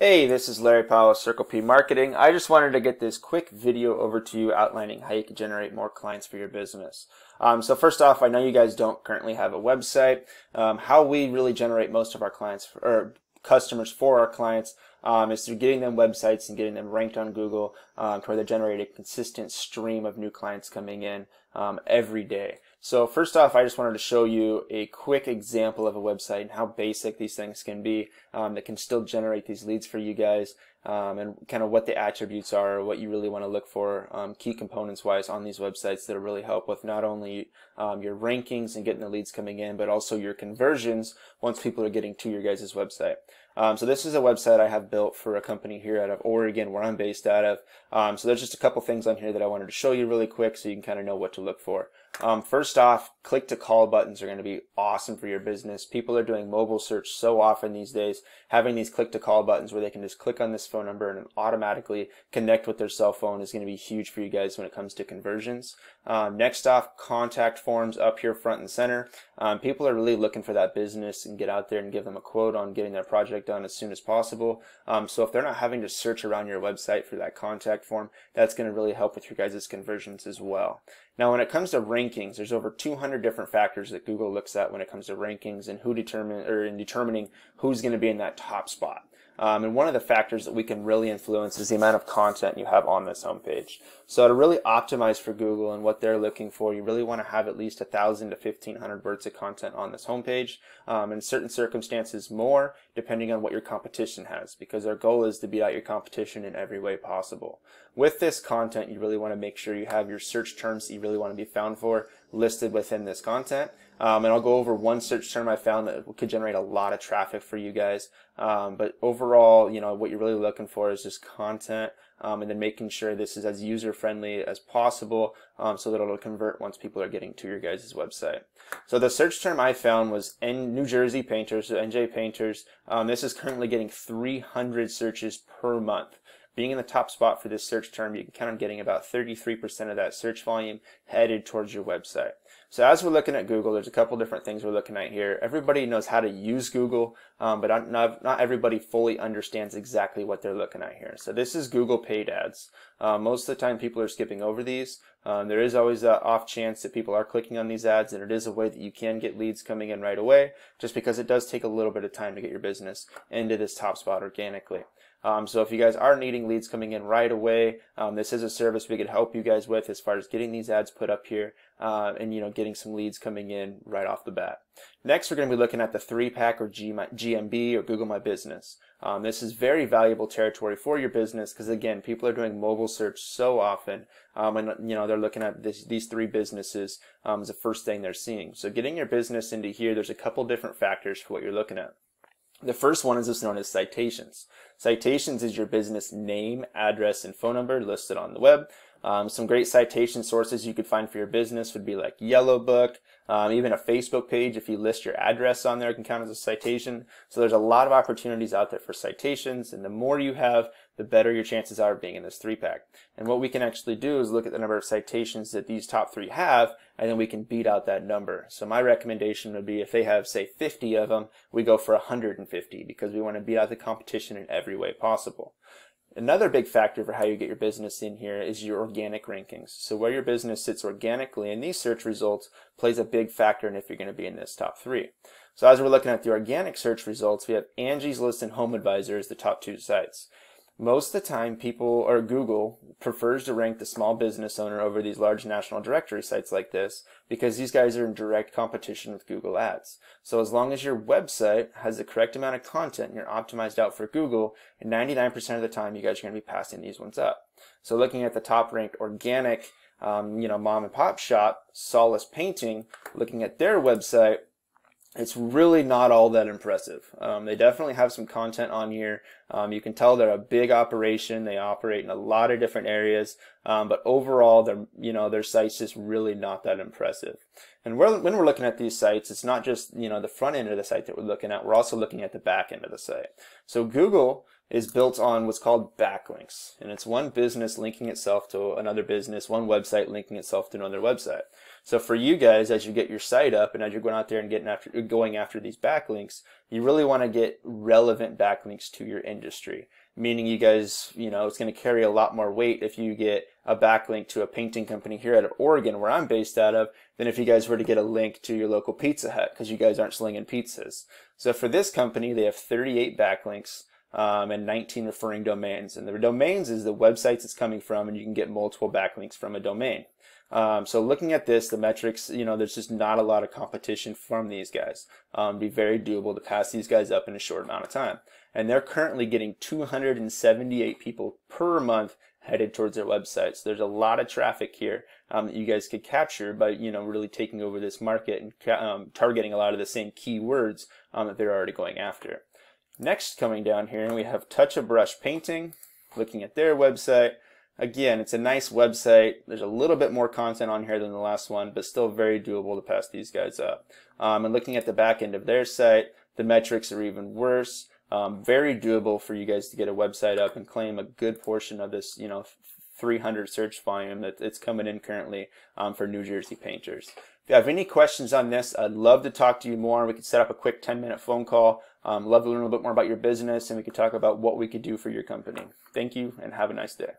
Hey, this is Larry Powell Circle P Marketing. I just wanted to get this quick video over to you outlining how you can generate more clients for your business. Um, so first off, I know you guys don't currently have a website. Um, how we really generate most of our clients for, or customers for our clients um, is through getting them websites and getting them ranked on Google um, to where they generate a consistent stream of new clients coming in um, every day. So first off, I just wanted to show you a quick example of a website and how basic these things can be um, that can still generate these leads for you guys um, and kind of what the attributes are, what you really want to look for, um, key components wise on these websites that really help with not only um, your rankings and getting the leads coming in, but also your conversions once people are getting to your guys' website. Um, so this is a website I have built for a company here out of Oregon where I'm based out of. Um, so there's just a couple things on here that I wanted to show you really quick so you can kind of know what to look for. Um, first off, click to call buttons are going to be awesome for your business. People are doing mobile search so often these days. Having these click to call buttons where they can just click on this phone number and automatically connect with their cell phone is going to be huge for you guys when it comes to conversions. Um, next off, contact forms up here front and center. Um, people are really looking for that business and get out there and give them a quote on getting their project done as soon as possible. Um, so if they're not having to search around your website for that contact form, that's going to really help with your guys' conversions as well. Now, when it comes to rankings, there's over 200 different factors that Google looks at when it comes to rankings and who determine or in determining who's going to be in that top spot. Um, and one of the factors that we can really influence is the amount of content you have on this homepage. So to really optimize for Google and what they're looking for, you really want to have at least 1,000 to 1,500 words of content on this homepage. Um, in certain circumstances, more, depending on what your competition has, because our goal is to beat out your competition in every way possible. With this content, you really want to make sure you have your search terms that you really want to be found for listed within this content. Um, and I'll go over one search term I found that could generate a lot of traffic for you guys. Um, but overall, you know, what you're really looking for is just content um, and then making sure this is as user friendly as possible um, so that it'll convert once people are getting to your guys' website. So the search term I found was N New Jersey painters, so NJ painters. Um, this is currently getting 300 searches per month being in the top spot for this search term, you can count on getting about 33% of that search volume headed towards your website. So as we're looking at Google, there's a couple different things we're looking at here. Everybody knows how to use Google, um, but not, not everybody fully understands exactly what they're looking at here. So this is Google paid ads. Uh, most of the time people are skipping over these. Um, there is always an off chance that people are clicking on these ads and it is a way that you can get leads coming in right away just because it does take a little bit of time to get your business into this top spot organically. Um, so if you guys are needing leads coming in right away, um, this is a service we could help you guys with as far as getting these ads put up here uh, and you know getting some leads coming in right off the bat. Next, we're going to be looking at the three pack or G GMB or Google My Business. Um, this is very valuable territory for your business because again, people are doing mobile search so often, um, and you know they're looking at this, these three businesses um, as the first thing they're seeing. So getting your business into here, there's a couple different factors for what you're looking at. The first one is just known as citations. Citations is your business name, address, and phone number listed on the web. Um, some great citation sources you could find for your business would be like Yellow Book, um, even a Facebook page. If you list your address on there, it can count as a citation. So there's a lot of opportunities out there for citations, and the more you have, the better your chances are of being in this three pack. And what we can actually do is look at the number of citations that these top three have, and then we can beat out that number. So my recommendation would be if they have, say, 50 of them, we go for 150 because we want to beat out the competition in every way possible. Another big factor for how you get your business in here is your organic rankings. So where your business sits organically in these search results plays a big factor in if you're going to be in this top three. So as we're looking at the organic search results, we have Angie's List and Home Advisor as the top two sites most of the time people or Google prefers to rank the small business owner over these large national directory sites like this because these guys are in direct competition with Google Ads. So as long as your website has the correct amount of content and you're optimized out for Google, 99% of the time you guys are going to be passing these ones up. So looking at the top ranked organic, um, you know, mom and pop shop, Solace Painting, looking at their website, it's really not all that impressive. Um, they definitely have some content on here. Um, you can tell they're a big operation. They operate in a lot of different areas, um, but overall, their you know their site's just really not that impressive. And we're, when we're looking at these sites, it's not just you know the front end of the site that we're looking at. We're also looking at the back end of the site. So Google is built on what's called backlinks. And it's one business linking itself to another business, one website linking itself to another website. So for you guys, as you get your site up and as you're going out there and getting after, going after these backlinks, you really want to get relevant backlinks to your industry. Meaning you guys, you know, it's going to carry a lot more weight if you get a backlink to a painting company here out of Oregon, where I'm based out of, than if you guys were to get a link to your local Pizza Hut, because you guys aren't slinging pizzas. So for this company, they have 38 backlinks um, and 19 referring domains. And the domains is the websites it's coming from, and you can get multiple backlinks from a domain. Um, so looking at this, the metrics, you know, there's just not a lot of competition from these guys. Um, be very doable to pass these guys up in a short amount of time. And they're currently getting 278 people per month headed towards their websites. There's a lot of traffic here um, that you guys could capture by, you know, really taking over this market and um, targeting a lot of the same keywords um, that they're already going after. Next coming down here, we have Touch a Brush Painting, looking at their website. Again, it's a nice website. There's a little bit more content on here than the last one, but still very doable to pass these guys up. Um, and looking at the back end of their site, the metrics are even worse. Um, very doable for you guys to get a website up and claim a good portion of this, you know, 300 search volume that it's coming in currently um, for New Jersey painters. If you have any questions on this, I'd love to talk to you more. We could set up a quick 10 minute phone call. Um, love to learn a little bit more about your business and we could talk about what we could do for your company. Thank you and have a nice day.